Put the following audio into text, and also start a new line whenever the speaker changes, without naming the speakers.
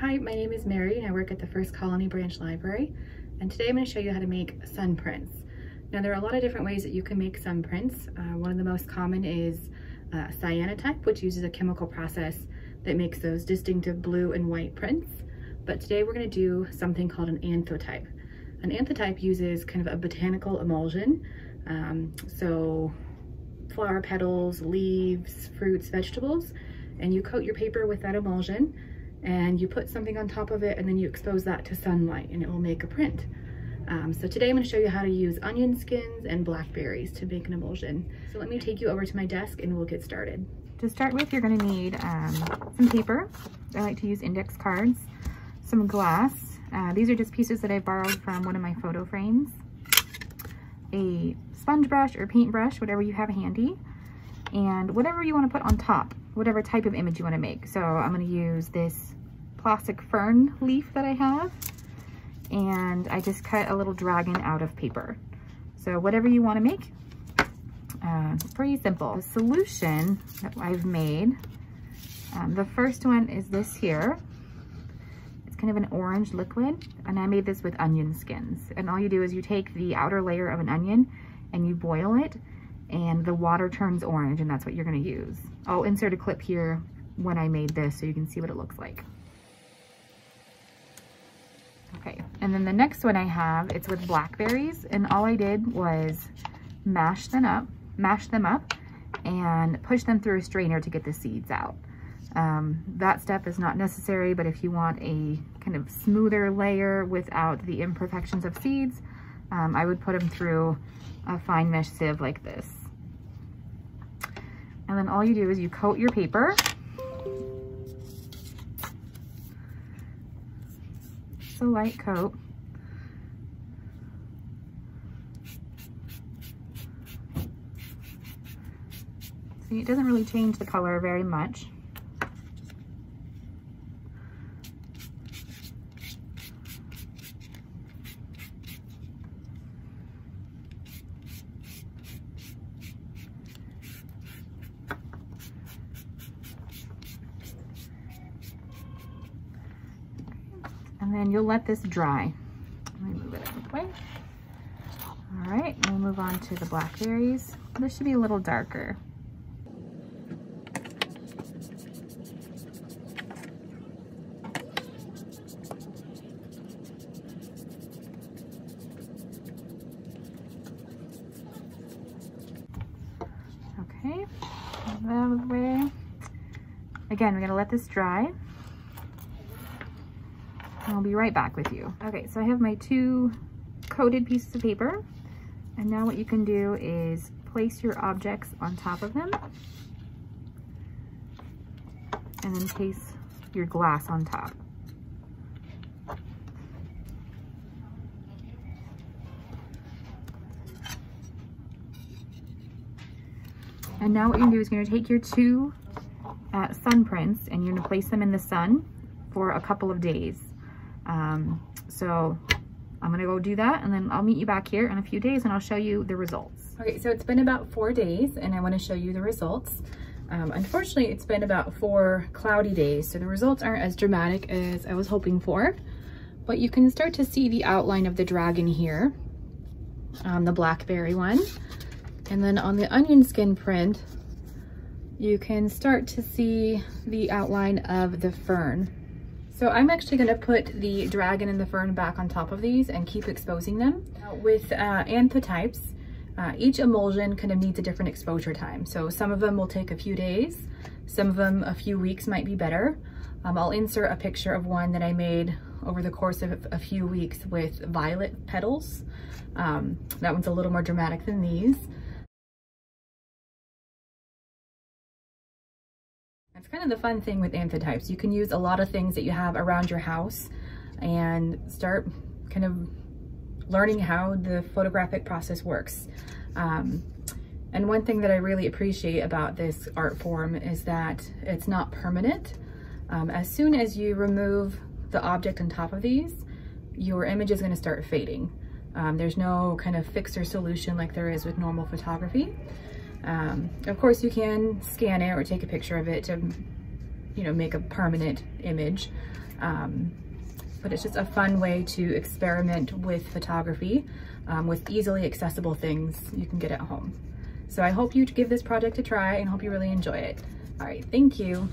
my name is Mary and I work at the First Colony Branch Library and today I'm going to show you how to make sun prints. Now there are a lot of different ways that you can make sun prints. Uh, one of the most common is uh, cyanotype which uses a chemical process that makes those distinctive blue and white prints. But today we're going to do something called an anthotype. An anthotype uses kind of a botanical emulsion. Um, so flower petals, leaves, fruits, vegetables, and you coat your paper with that emulsion and you put something on top of it and then you expose that to sunlight and it will make a print. Um, so today I'm going to show you how to use onion skins and blackberries to make an emulsion. So let me take you over to my desk and we'll get started.
To start with, you're going to need um, some paper. I like to use index cards, some glass. Uh, these are just pieces that I borrowed from one of my photo frames. A sponge brush or paintbrush, whatever you have handy, and whatever you want to put on top whatever type of image you want to make. So I'm going to use this plastic fern leaf that I have and I just cut a little dragon out of paper. So whatever you want to make, uh, pretty simple. The solution that I've made, um, the first one is this here. It's kind of an orange liquid and I made this with onion skins. And all you do is you take the outer layer of an onion and you boil it and the water turns orange and that's what you're gonna use. I'll insert a clip here when I made this so you can see what it looks like. Okay, and then the next one I have, it's with blackberries and all I did was mash them up, mash them up and push them through a strainer to get the seeds out. Um, that step is not necessary, but if you want a kind of smoother layer without the imperfections of seeds, um, I would put them through a fine mesh sieve like this. And then all you do is you coat your paper. It's a light coat. See, it doesn't really change the color very much. And then you'll let this dry. Let me move it out of the way. All right, we'll move on to the blackberries. This should be a little darker. Okay, out of the way. Again, we're gonna let this dry. I'll be right back with you. Okay, so I have my two coated pieces of paper. And now what you can do is place your objects on top of them. And then place your glass on top. And now what you're gonna do is you're gonna take your two uh, sun prints and you're gonna place them in the sun for a couple of days. Um, so I'm gonna go do that and then I'll meet you back here in a few days and I'll show you the results.
Okay, so it's been about four days and I wanna show you the results. Um, unfortunately, it's been about four cloudy days, so the results aren't as dramatic as I was hoping for, but you can start to see the outline of the dragon here, um, the blackberry one. And then on the onion skin print, you can start to see the outline of the fern. So I'm actually gonna put the dragon and the fern back on top of these and keep exposing them. With uh, anthotypes, uh, each emulsion kind of needs a different exposure time. So some of them will take a few days, some of them a few weeks might be better. Um, I'll insert a picture of one that I made over the course of a few weeks with violet petals. Um, that one's a little more dramatic than these. Kind of the fun thing with anthotypes. You can use a lot of things that you have around your house and start kind of learning how the photographic process works. Um, and one thing that I really appreciate about this art form is that it's not permanent. Um, as soon as you remove the object on top of these, your image is gonna start fading. Um, there's no kind of fixer solution like there is with normal photography. Um, of course, you can scan it or take a picture of it to, you know, make a permanent image. Um, but it's just a fun way to experiment with photography um, with easily accessible things you can get at home. So I hope you give this project a try and hope you really enjoy it. All right, thank you.